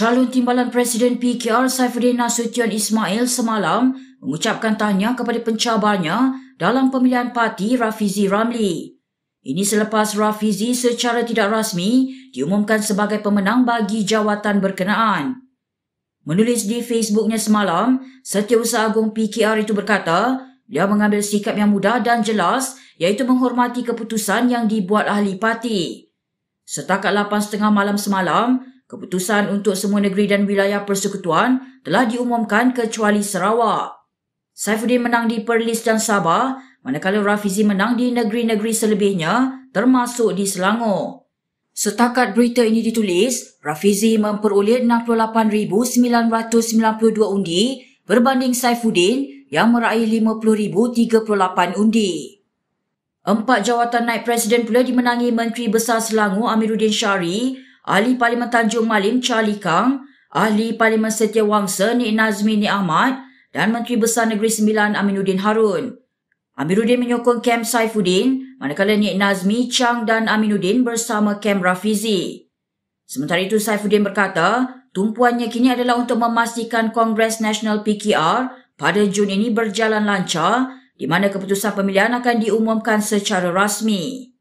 Calon Timbalan Presiden PKR Saifuddin Nasution Ismail semalam mengucapkan tanya kepada pencabarnya dalam pemilihan parti Rafizi Ramli. Ini selepas Rafizi secara tidak rasmi diumumkan sebagai pemenang bagi jawatan berkenaan. Menulis di Facebooknya semalam, Setiausaha Agung PKR itu berkata, dia mengambil sikap yang mudah dan jelas iaitu menghormati keputusan yang dibuat ahli parti. Setakat 8.30 malam semalam, Keputusan untuk semua negeri dan wilayah persekutuan telah diumumkan kecuali Sarawak. Saifuddin menang di Perlis dan Sabah, manakala Rafizi menang di negeri-negeri selebihnya termasuk di Selangor. Setakat berita ini ditulis, Rafizi memperoleh 68,992 undi berbanding Saifuddin yang meraih 50,038 undi. Empat jawatan naik presiden pula dimenangi Menteri Besar Selangor Amiruddin Syari Ahli Parlimen Tanjung Malim Charlie Kang, Ahli Parlimen Setiawangsa Nik Nazmi Nik Ahmad dan Menteri Besar Negeri Sembilan Aminuddin Harun. Amiruddin menyokong Kem Saifuddin, manakala Nik Nazmi, Chang dan Aminuddin bersama Kem Rafizi. Sementara itu Saifuddin berkata, tumpuannya kini adalah untuk memastikan Kongres Nasional PKR pada Jun ini berjalan lancar di mana keputusan pemilihan akan diumumkan secara rasmi.